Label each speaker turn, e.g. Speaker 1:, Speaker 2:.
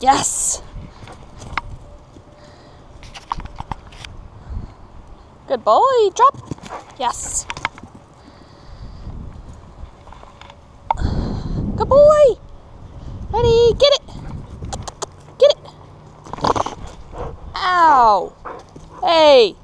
Speaker 1: Yes. Good boy. Drop. Yes. Good boy. Ready, get it. Get it. Ow. Hey.